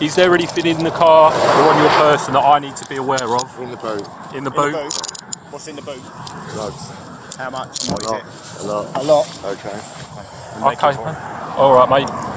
Is there anything in the car or on your person that I need to be aware of In the boat. in the In the boot. What's in the boat? Drugs. How much? A lot. A lot. A lot. Okay. Okay. All right, mate.